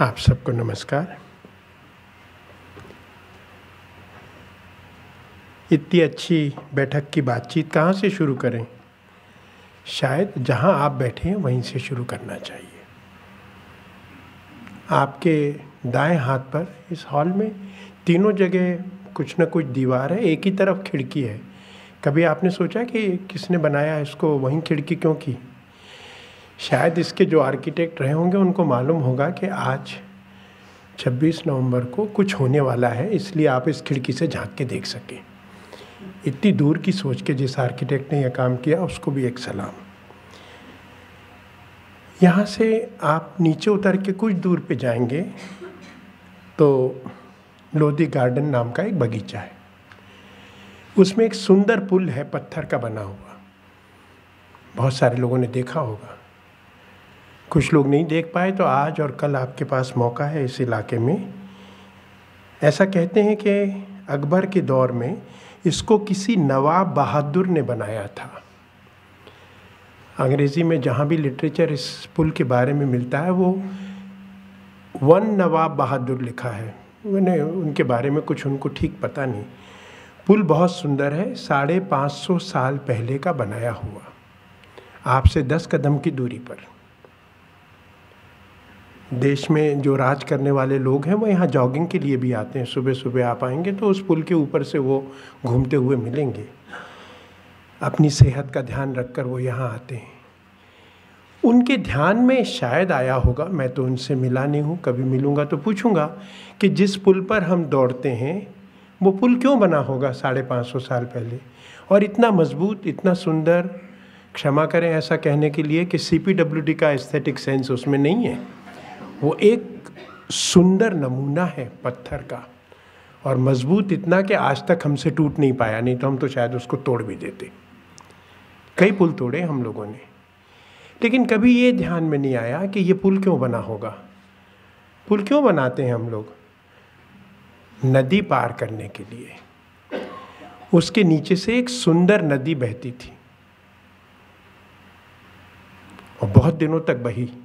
आप सबको नमस्कार। इतनी अच्छी बैठक की बातचीत कहाँ से शुरू करें? शायद जहाँ आप बैठे हैं, वहीं से शुरू करना चाहिए। आपके दाएँ हाथ पर इस हॉल में तीनों जगह कुछ न कुछ दीवार है, एक ही तरफ़ खिड़की है। कभी आपने सोचा कि किसने बनाया इसको, वहीं खिड़की क्यों की? शायद इसके जो आर्किटेक्ट रहे होंगे, उनको मालूम होगा कि आज 26 नवंबर को कुछ होने वाला है, इसलिए आप इस खिड़की से झाँक के देख सकें। इतनी दूर की सोच के जिस आर्किटेक्ट ने यह काम किया, उसको भी एक सलाम। यहाँ से आप नीचे उतर के कुछ दूर पे जाएँगे तो लोधी गार्डन नाम का एक बगीचा है। उसमें एक सुंदर पुल है, पत्थर का बना हुआ। बहुत सारे लोगों ने देखा होगा। कुछ लोग नहीं देख पाए तो आज और कल आपके पास मौका है इस इलाके में। ऐसा कहते हैं कि अकबर के दौर में इसको किसी नवाब बहादुर ने बनाया था। अंग्रेज़ी में जहाँ भी लिटरेचर इस पुल के बारे में मिलता है, वो वन नवाब बहादुर लिखा है। मैंने उनके बारे में कुछ उनको ठीक पता नहीं। पुल बहुत सुंदर है, साढ़े पाँच सौ साल पहले का बनाया हुआ। आपसे दस कदम की दूरी पर। देश में जो राज करने वाले लोग हैं, वो यहाँ जॉगिंग के लिए भी आते हैं। सुबह सुबह आप आएँगे तो उस पुल के ऊपर से वो घूमते हुए मिलेंगे। अपनी सेहत का ध्यान रखकर वो यहाँ आते हैं। उनके ध्यान में शायद आया होगा, मैं तो उनसे मिला नहीं हूँ, कभी मिलूँगा तो पूछूँगा, कि जिस पुल पर हम दौड़ते हैं, वो पुल क्यों बना होगा साढ़े पाँच सौ साल पहले? और इतना मज़बूत, इतना सुंदर, क्षमा करें ऐसा कहने के लिए कि सी पी डब्ल्यू डी का एस्थेटिक सेंस उसमें नहीं है। वो एक सुंदर नमूना है पत्थर का। और मज़बूत इतना कि आज तक हमसे टूट नहीं पाया, नहीं तो हम तो शायद उसको तोड़ भी देते। कई पुल तोड़े हम लोगों ने। लेकिन कभी ये ध्यान में नहीं आया कि ये पुल क्यों बना होगा? पुल क्यों बनाते हैं हम लोग? नदी पार करने के लिए। उसके नीचे से एक सुंदर नदी बहती थी। और बहुत दिनों तक बही।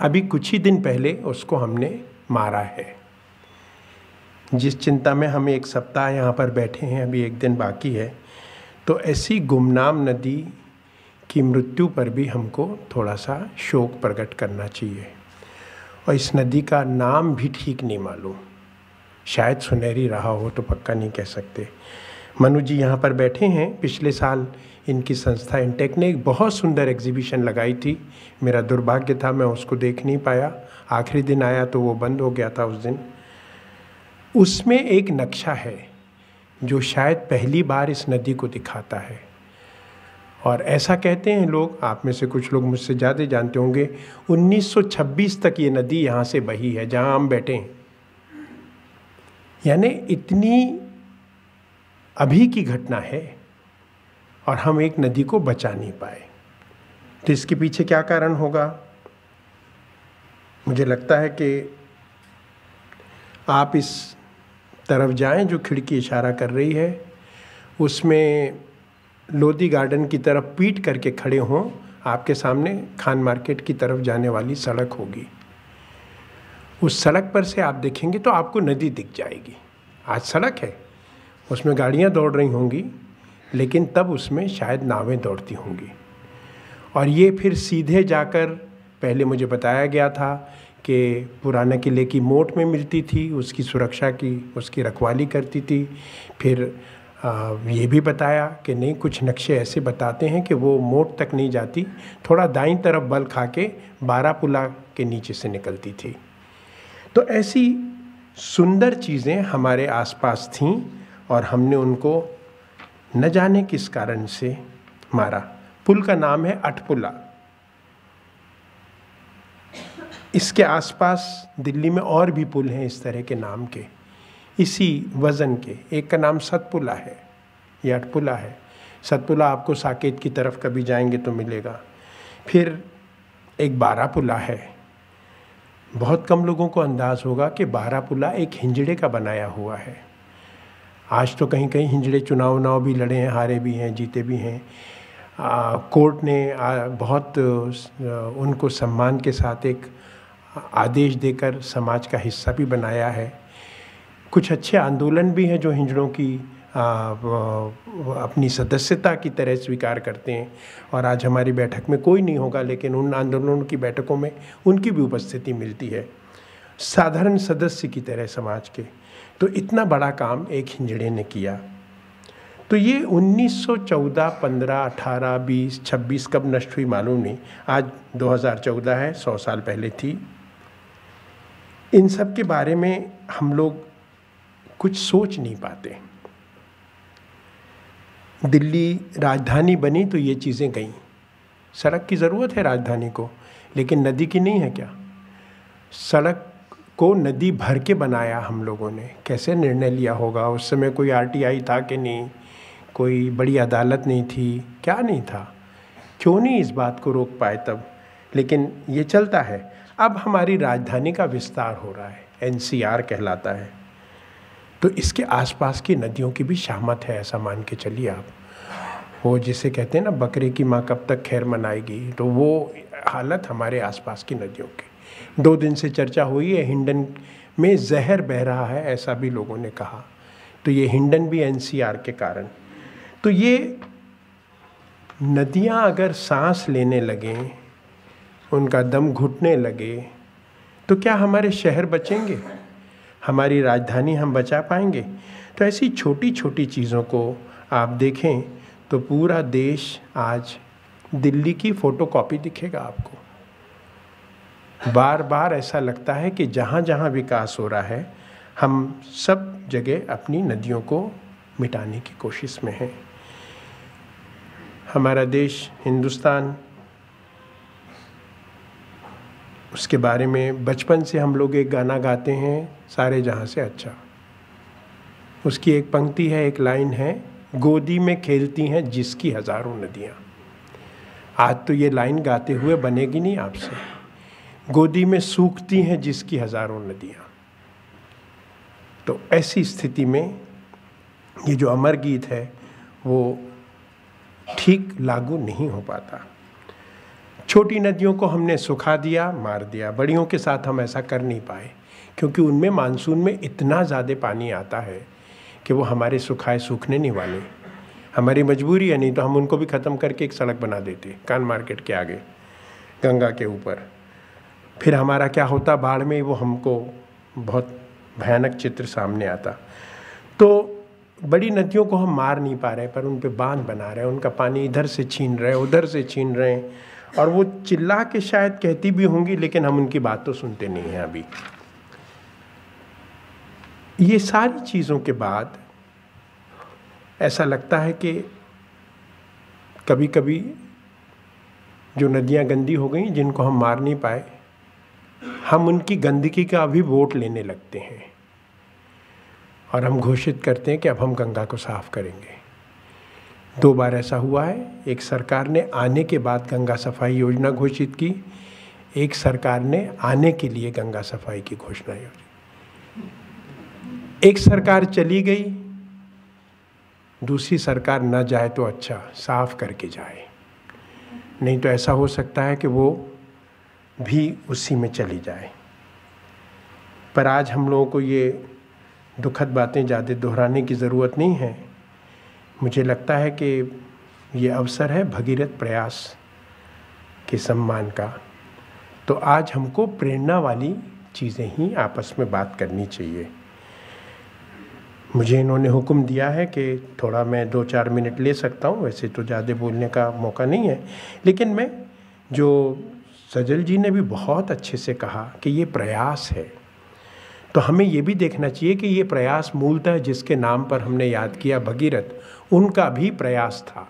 अभी कुछ ही दिन पहले उसको हमने मारा है। जिस चिंता में हम एक सप्ताह यहाँ पर बैठे हैं, अभी एक दिन बाकी है तो ऐसी गुमनाम नदी की मृत्यु पर भी हमको थोड़ा सा शोक प्रकट करना चाहिए। और इस नदी का नाम भी ठीक नहीं मालूम। शायद सुनहरी रहा हो तो पक्का नहीं कह सकते। मनु जी यहाँ पर बैठे हैं पिछले साल इनकी संस्था इंटेक ने एक बहुत सुंदर एग्जीबिशन लगाई थी। मेरा दुर्भाग्य था, मैं उसको देख नहीं पाया। आखिरी दिन आया तो वो बंद हो गया था उस दिन। उसमें एक नक्शा है, जो शायद पहली बार इस नदी को दिखाता है। और ऐसा कहते हैं लोग, आप में से कुछ लोग मुझसे ज़्यादा जानते होंगे 1926 तक ये नदी यहाँ से बही है, जहाँ हम बैठे हैं। यानी इतनी अभी की घटना है और हम एक नदी को बचा नहीं पाए। तो इसके पीछे क्या कारण होगा? मुझे लगता है कि आप इस तरफ़ जाएँ जो खिड़की इशारा कर रही है, उसमें लोधी गार्डन की तरफ़ पीट करके खड़े हों, आपके सामने खान मार्केट की तरफ़ जाने वाली सड़क होगी। उस सड़क पर से आप देखेंगे तो आपको नदी दिख जाएगी। आज सड़क है, उसमें गाड़ियाँ दौड़ रही होंगी। लेकिन तब उसमें शायद नावें दौड़ती होंगी। और ये फिर सीधे जाकर, पहले मुझे बताया गया था कि पुराने किले की मोट में मिलती थी, उसकी सुरक्षा की, उसकी रखवाली करती थी। फिर ये भी बताया कि नहीं, कुछ नक्शे ऐसे बताते हैं कि वो मोट तक नहीं जाती, थोड़ा दाई तरफ़ बल खा के बारापुला के नीचे से निकलती थी। तो ऐसी सुंदर चीज़ें हमारे आसपास थीं और हमने उनको न जाने किस कारण से मारा। पुल का नाम है अठपुला इसके आसपास दिल्ली में और भी पुल हैं इस तरह के नाम के। इसी वज़न के। एक का नाम सतपुला है। ये अठपुला है। सतपुला आपको साकेत की तरफ़ कभी जाएँगे तो मिलेगा। फिर एक बारापुला है। बहुत कम लोगों को अंदाज होगा कि बारापुला एक हिंजड़े का बनाया हुआ है। आज तो कहीं कहीं हिंजड़े चुनाव उनाव भी लड़े हैं हारे भी हैं जीते भी हैं। कोर्ट ने आ, बहुत उनको सम्मान के साथ एक आदेश देकर समाज का हिस्सा भी बनाया है। कुछ अच्छे आंदोलन भी हैं जो हिंजड़ों की आ, अपनी सदस्यता की तरह स्वीकार करते हैं। और आज हमारी बैठक में कोई नहीं होगा लेकिन उन आंदोलनों की बैठकों में उनकी भी उपस्थिति मिलती है। साधारण सदस्य की तरह समाज के तो इतना बड़ा काम एक हिंजड़े ने किया। तो ये 1914, 15, 18, 20, 26 कब नष्ट हुई मालूम नहीं। आज 2014 है 100 साल पहले थी। इन सब के बारे में हम लोग कुछ सोच नहीं पाते। दिल्ली राजधानी बनी तो ये चीज़ें गईं। सड़क की ज़रूरत है राजधानी को लेकिन नदी की नहीं है क्या? सड़क को नदी भर के बनाया हम लोगों ने। कैसे निर्णय लिया होगा? उस समय कोई आरटीआई था कि नहीं? कोई बड़ी अदालत नहीं थी? क्या नहीं था? क्यों नहीं इस बात को रोक पाए तब? लेकिन ये चलता है। अब हमारी राजधानी का विस्तार हो रहा है। एनसीआर कहलाता है। तो इसके आसपास की नदियों की भी शामत है ऐसा मान के चलिए आप। वो जिसे कहते हैं ना, बकरे की माँ कब तक खैर मनाएगी? तो वो हालत हमारे आसपास की नदियों की। दो दिन से चर्चा हुई है, हिंडन में जहर बह रहा है, ऐसा भी लोगों ने कहा। तो ये हिंडन भी एनसीआर के कारण। तो ये नदियाँ अगर सांस लेने लगें, उनका दम घुटने लगे तो क्या हमारे शहर बचेंगे? हमारी राजधानी हम बचा पाएँगे? तो ऐसी छोटी छोटी चीज़ों को आप देखें तो पूरा देश आज दिल्ली की फ़ोटोकॉपी दिखेगा आपको। बार बार ऐसा लगता है कि जहाँ जहाँ विकास हो रहा है, हम सब जगह अपनी नदियों को मिटाने की कोशिश में हैं। हमारा देश हिंदुस्तान, उसके बारे में बचपन से हम लोग एक गाना गाते हैं, सारे जहाँ से अच्छा। उसकी एक पंक्ति है, एक लाइन है, गोदी में खेलती हैं जिसकी हज़ारों नदियाँ। आज तो ये लाइन गाते हुए बनेगी नहीं आपसे। गोदी में सूखती हैं जिसकी हज़ारों नदियाँ। तो ऐसी स्थिति में ये जो अमर गीत है, वो ठीक लागू नहीं हो पाता। छोटी नदियों को हमने सुखा दिया, मार दिया। बड़ियों के साथ हम ऐसा कर नहीं पाए, क्योंकि उनमें मानसून में इतना ज़्यादा पानी आता है कि वो हमारे सुखाए सूखने नहीं वाले। हमारी मजबूरी है, नहीं तो हम उनको भी ख़त्म करके एक सड़क बना देते, कान मार्केट के आगे, गंगा के ऊपर। फिर हमारा क्या होता, बाढ़ में वो हमको बहुत भयानक चित्र सामने आता। तो बड़ी नदियों को हम मार नहीं पा रहे, पर उन पर बाँध बना रहे हैं उनका पानी इधर से छीन रहे हैं उधर से छीन रहे हैं और वो चिल्ला के शायद कहती भी होंगी, लेकिन हम उनकी बात तो सुनते नहीं हैं अभी। ये सारी चीज़ों के बाद ऐसा लगता है कि कभी कभी जो नदियाँ गंदी हो गई, जिनको हम मार नहीं पाए हम उनकी गंदगी का अभी वोट लेने लगते हैं। और हम घोषित करते हैं कि अब हम गंगा को साफ़ करेंगे। दो बार ऐसा हुआ है। एक सरकार ने आने के बाद गंगा सफ़ाई योजना घोषित की। एक सरकार ने आने के लिए गंगा सफ़ाई की घोषणा योजना। एक सरकार चली गई। दूसरी सरकार ना जाए तो अच्छा साफ़ करके जाए। नहीं तो ऐसा हो सकता है कि वो भी उसी में चली जाए। पर आज हम लोगों को ये दुखद बातें ज़्यादा दोहराने की ज़रूरत नहीं है। मुझे लगता है कि ये अवसर है भगीरथ प्रयास के सम्मान का। तो आज हमको प्रेरणा वाली चीज़ें ही आपस में बात करनी चाहिए। मुझे इन्होंने हुक्म दिया है कि थोड़ा मैं दो चार मिनट ले सकता हूँ, वैसे तो ज़्यादा बोलने का मौका नहीं है। लेकिन मैं जो सजल जी ने भी बहुत अच्छे से कहा कि ये प्रयास है। तो हमें ये भी देखना चाहिए कि ये प्रयास मूलतः जिसके नाम पर हमने याद किया भगीरथ, उनका भी प्रयास था।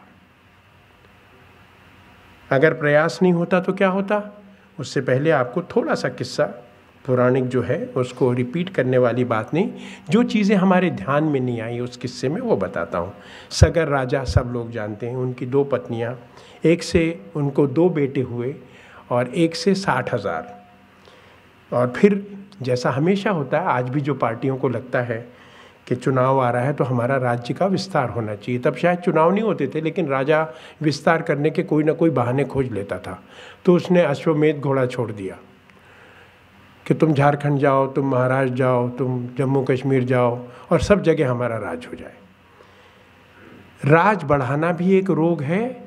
अगर प्रयास नहीं होता तो क्या होता? उससे पहले आपको थोड़ा सा किस्सा पौराणिक जो है, उसको रिपीट करने वाली बात नहीं, जो चीज़ें हमारे ध्यान में नहीं आई उस किस्से में वो बताता हूँ। सगर राजा सब लोग जानते हैं, उनकी दो पत्नियाँ, एक से उनको दो बेटे हुए और एक से साठ हज़ार। और फिर जैसा हमेशा होता है, आज भी जो पार्टियों को लगता है कि चुनाव आ रहा है तो हमारा राज्य का विस्तार होना चाहिए। तब शायद चुनाव नहीं होते थे, लेकिन राजा विस्तार करने के कोई ना कोई बहाने खोज लेता था। तो उसने अश्वमेध घोड़ा छोड़ दिया कि तुम झारखंड जाओ, तुम महाराष्ट्र जाओ, तुम जम्मू कश्मीर जाओ और सब जगह हमारा राज हो जाए। राज बढ़ाना भी एक रोग है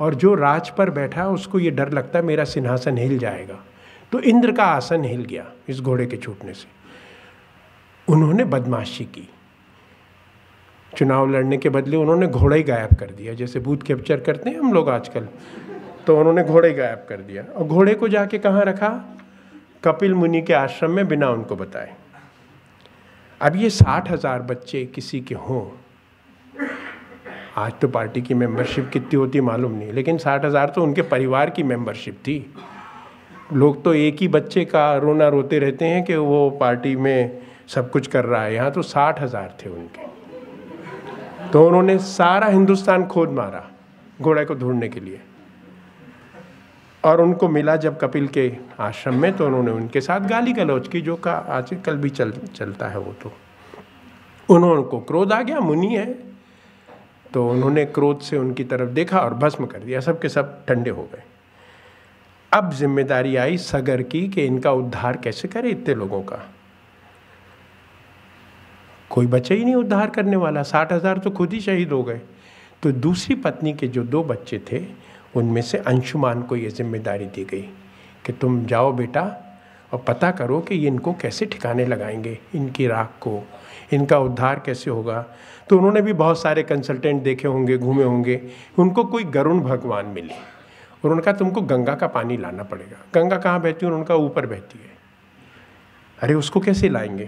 और जो राज पर बैठा उसको ये डर लगता है, मेरा सिंहासन हिल जाएगा। तो इंद्र का आसन हिल गया इस घोड़े के छूटने से। उन्होंने बदमाशी की। चुनाव लड़ने के बदले उन्होंने घोड़ा ही गायब कर दिया। जैसे बूथ कैप्चर करते हैं हम लोग आजकल तो उन्होंने घोड़े गायब कर दिया। और घोड़े को जाके कहाँ रखा? कपिल मुनि के आश्रम में बिना उनको बताए। अब ये साठ हज़ार बच्चे किसी के हों आज तो पार्टी की मेंबरशिप कितनी होती मालूम नहीं, लेकिन साठ हज़ार तो उनके परिवार की मेंबरशिप थी। लोग तो एक ही बच्चे का रोना रोते रहते हैं कि वो पार्टी में सब कुछ कर रहा है। यहाँ तो साठ हज़ार थे उनके। तो उन्होंने सारा हिंदुस्तान खोद मारा घोड़े को ढूँढने के लिए। और उनको मिला जब कपिल के आश्रम में तो उन्होंने उनके साथ गाली गलौज की, जो का आज कल भी चल, चलता है वो तो। उन्होंने को क्रोध आ गया, मुनि है। तो उन्होंने क्रोध से उनकी तरफ़ देखा और भस्म कर दिया। सब के सब ठंडे हो गए। अब ज़िम्मेदारी आई सगर की कि इनका उद्धार कैसे करे इतने लोगों का। कोई बच्चा ही नहीं उद्धार करने वाला। साठ हज़ार तो खुद ही शहीद हो गए। तो दूसरी पत्नी के जो दो बच्चे थे, उनमें से अंशुमान को ये ज़िम्मेदारी दी गई कि तुम जाओ बेटा और पता करो कि इनको कैसे ठिकाने लगाएँगे, इनकी राख को इनका उद्धार कैसे होगा? तो उन्होंने भी बहुत सारे कंसल्टेंट देखे होंगे, घूमे होंगे। उनको कोई गरुण भगवान मिले। और उनका तुमको गंगा का पानी लाना पड़ेगा। गंगा कहाँ बहती है? उनका ऊपर बहती है। अरे, उसको कैसे लाएँगे?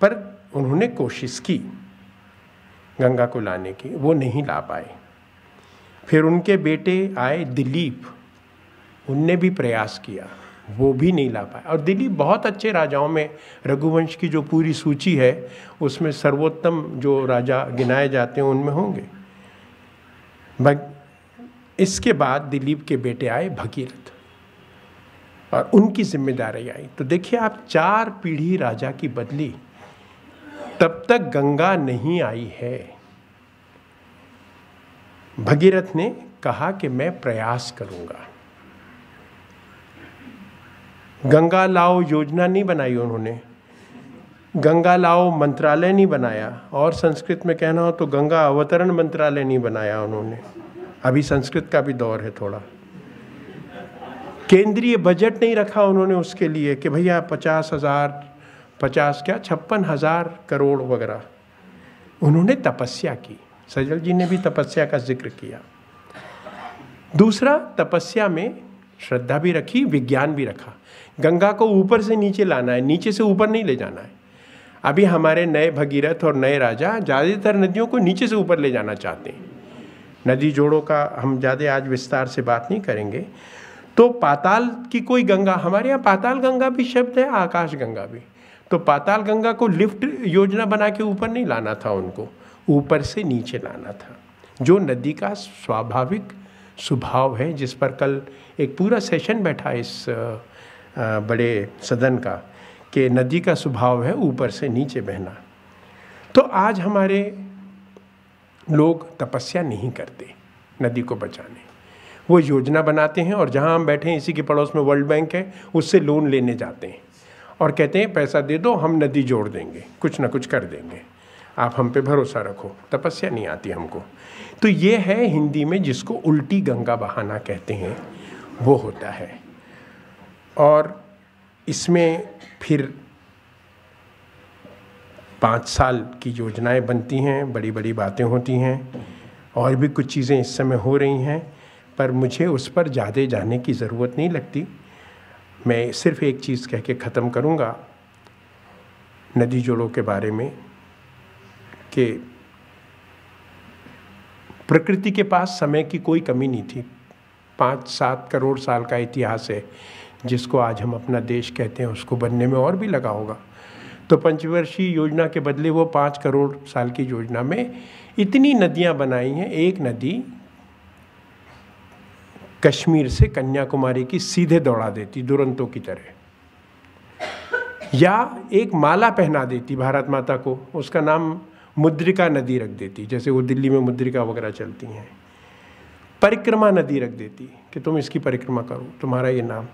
पर उन्होंने कोशिश की गंगा को लाने की। वो नहीं ला पाए। फिर उनके बेटे आए दिलीप। उनने भी प्रयास किया। वो भी नहीं ला पाए। और दिलीप बहुत अच्छे राजाओं में रघुवंश की जो पूरी सूची है, उसमें सर्वोत्तम जो राजा गिनाए जाते हैं, उनमें होंगे। इसके बाद दिलीप के बेटे आए भगीरथ। और उनकी ज़िम्मेदारी आई। तो देखिए, आप चार पीढ़ी राजा की बदली, तब तक गंगा नहीं आई है। भगीरथ ने कहा कि मैं प्रयास करूँगा। गंगा लाओ योजना नहीं बनाई उन्होंने। गंगा लाओ मंत्रालय नहीं बनाया। और संस्कृत में कहना हो तो गंगा अवतरण मंत्रालय नहीं बनाया उन्होंने। अभी संस्कृत का भी दौर है थोड़ा। केंद्रीय बजट नहीं रखा उन्होंने उसके लिए कि भैया पचास हज़ार, पचास क्या, छप्पन हज़ार करोड़ वगैरह। उन्होंने तपस्या की। सजल जी ने भी तपस्या का ज़िक्र किया। दूसरा, तपस्या में श्रद्धा भी रखी, विज्ञान भी रखा। गंगा को ऊपर से नीचे लाना है, नीचे से ऊपर नहीं ले जाना है। अभी हमारे नए भगीरथ और नए राजा ज़्यादातर नदियों को नीचे से ऊपर ले जाना चाहते हैं। नदी जोड़ों का हम ज़्यादा आज विस्तार से बात नहीं करेंगे। तो पाताल की कोई गंगा, हमारे यहाँ पाताल गंगा भी शब्द है, आकाश गंगा भी। तो पाताल गंगा को लिफ्ट योजना बना के ऊपर नहीं लाना था उनको, ऊपर से नीचे लाना था। जो नदी का स्वाभाविक स्वभाव है, जिस पर कल एक पूरा सेशन बैठा इस बड़े सदन का, कि नदी का स्वभाव है ऊपर से नीचे बहना। तो आज हमारे लोग तपस्या नहीं करते नदी को बचाने। वो योजना बनाते हैं और जहाँ हम बैठे हैं, इसी के पड़ोस में वर्ल्ड बैंक है, उससे लोन लेने जाते हैं और कहते हैं, पैसा दे दो, हम नदी जोड़ देंगे, कुछ ना कुछ कर देंगे। आप हम पे भरोसा रखो, तपस्या नहीं आती हमको। तो ये है हिंदी में जिसको उल्टी गंगा बहाना कहते हैं, वो होता है। और इसमें फिर पाँच साल की योजनाएँ बनती हैं बड़ी बड़ी बातें होती हैं और भी कुछ चीज़ें इस समय हो रही हैं, पर मुझे उस पर ज़्यादा जाने की ज़रूरत नहीं लगती। मैं सिर्फ़ एक चीज़ कह के ख़त्म करूँगा नदी जोड़ों के बारे में कि प्रकृति के पास समय की कोई कमी नहीं थी। पाँच सात करोड़ साल का इतिहास है। जिसको आज हम अपना देश कहते हैं, उसको बनने में और भी लगा होगा। तो पंचवर्षीय योजना के बदले वो पाँच करोड़ साल की योजना में इतनी नदियाँ बनाई हैं, एक नदी कश्मीर से कन्याकुमारी की सीधे दौड़ा देती, दुरंतों की तरह। या एक माला पहना देती भारत माता को, उसका नाम मुद्रिका नदी रख देती, जैसे वो दिल्ली में मुद्रिका वगैरह चलती हैं। परिक्रमा नदी रख देती कि तुम इसकी परिक्रमा करो, तुम्हारा ये नाम।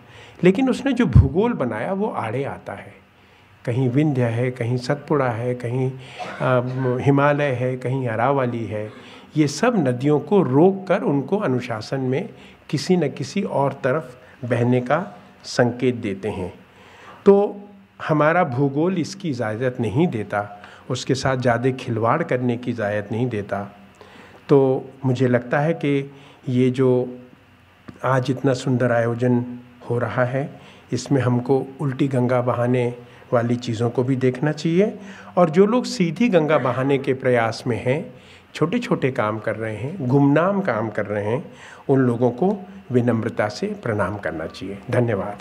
लेकिन उसने जो भूगोल बनाया, वो आड़े आता है। कहीं विंध्य है, कहीं सतपुड़ा है, कहीं हिमालय है, कहीं अरावली है। ये सब नदियों को रोक कर उनको अनुशासन में किसी न किसी और तरफ़ बहने का संकेत देते हैं। तो हमारा भूगोल इसकी इजाज़त नहीं देता, उसके साथ ज़्यादा खिलवाड़ करने की इजाज़त नहीं देता। तो मुझे लगता है कि ये जो आज इतना सुंदर आयोजन हो रहा है, इसमें हमको उल्टी गंगा बहाने वाली चीज़ों को भी देखना चाहिए। और जो लोग सीधी गंगा बहाने के प्रयास में हैं छोटे छोटे काम कर रहे हैं, गुमनाम काम कर रहे हैं, उन लोगों को विनम्रता से प्रणाम करना चाहिए। धन्यवाद।